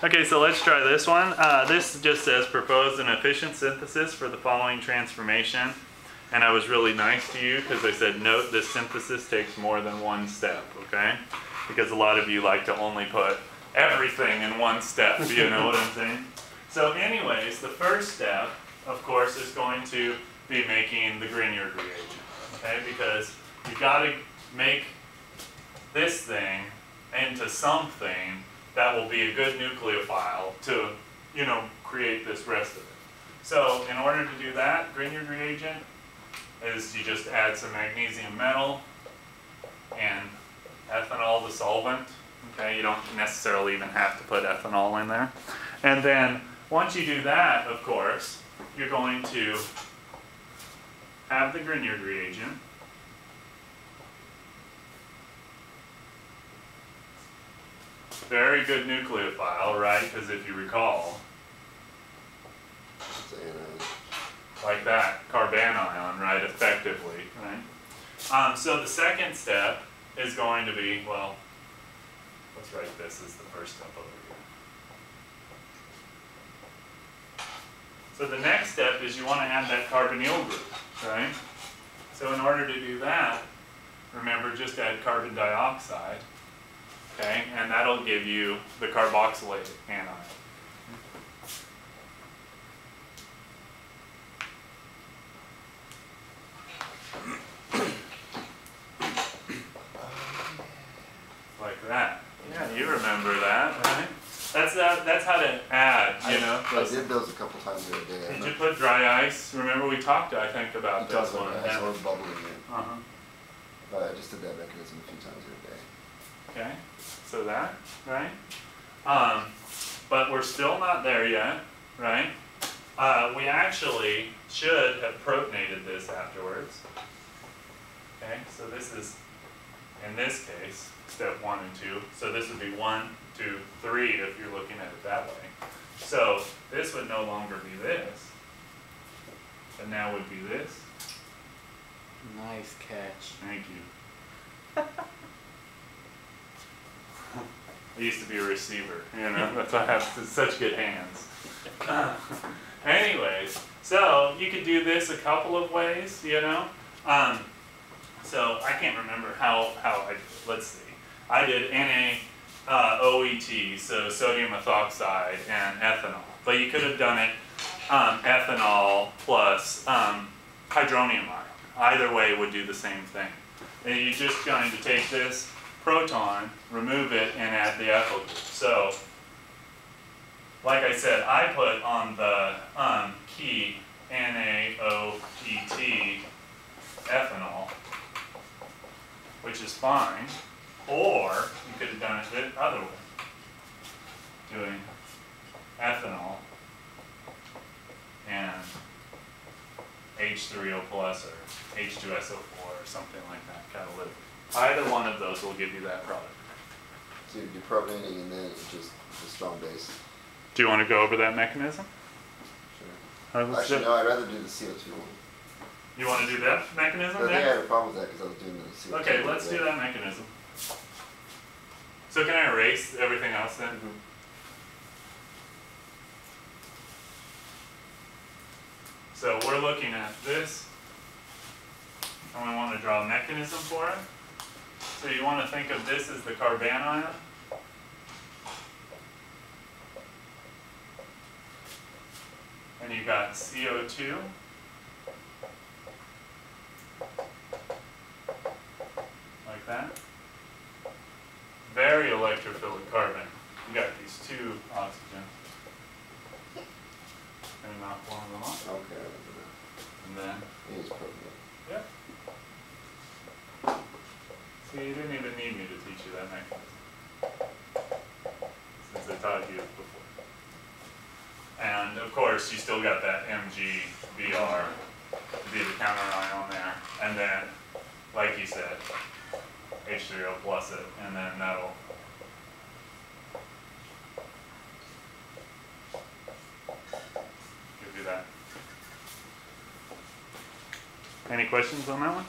Okay, so let's try this one. Uh, this just says propose an efficient synthesis for the following transformation. And I was really nice to you because I said, note this synthesis takes more than one step, okay? Because a lot of you like to only put everything in one step, you know what I'm saying? So anyways, the first step, of course, is going to be making the Grignard reagent, okay? Because you've got to make this thing into something that will be a good nucleophile to, you know, create this rest of it. So in order to do that, Grignard reagent is you just add some magnesium metal and ethanol, the solvent. Okay, you don't necessarily even have to put ethanol in there. And then once you do that, of course, you're going to have the Grignard reagent. Very good nucleophile, right? Because if you recall, like that, carbanion, right, effectively, right? Um, so the second step is going to be, well, let's write this as the first step over here. So the next step is you want to add that carbonyl group, right? So in order to do that, remember just add carbon dioxide, okay? And that'll give you the carboxylate anion. Like that. Yeah, you remember that, right? That's that, that's how to add, you know. I did those a couple times the other day. Did you put dry ice? Remember we talked, I think, about talked this one. about that, or bubbling it. Uh-huh. But I just did that mechanism a few times the other day. Okay, so that, right? Um, but we're still not there yet, right? Uh, we actually should have protonated this afterwards. Okay, so this is, in this case, step one and two. So this would be one, two, three if you're looking at it that way. So this would no longer be this, but now would be this. Nice catch. Thank you. I used to be a receiver, you know, that's why I have such good hands. Anyways, so you could do this a couple of ways, you know. Um, so I can't remember how, how I, let's see. I did Na uh, OET, so sodium methoxide and ethanol. But you could have done it um, ethanol plus um, hydronium ion. Either way would do the same thing. And you're just going to take this proton, remove it, and add the ethyl group. So, like I said, I put on the um, key NaOET ethanol, which is fine. Or you could have done it the other way, doing ethanol and H3O plus or H2SO4 or something like that, catalytic. Either one of those will give you that product. So you'd be and then it's just the strong base. Do you want to go over that mechanism? Sure. Let's Actually, no, I'd rather do the CO2 one. You want to do that mechanism I think I had a problem with that because I was doing the CO2. Okay, let's do that mechanism. So can I erase everything else then? Mm-hmm. So we're looking at this, and we want to draw a mechanism for it. So you want to think of this as the carbanion. And you've got CO2. Like that. Very electrophilic carbon. You got these two oxygen. And knock one of them off. Okay, And then. Yep. See, you didn't even need me to teach you that mechanism. Since I taught you before. And of course, you still got that MgBr to be the counter ion there. And then, like you said, H3O plus it, and then that'll give you that. Any questions on that one?